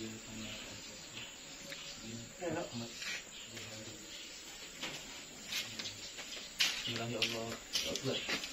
Bismillahirrahmanirrahim. Ya Allah, Allah.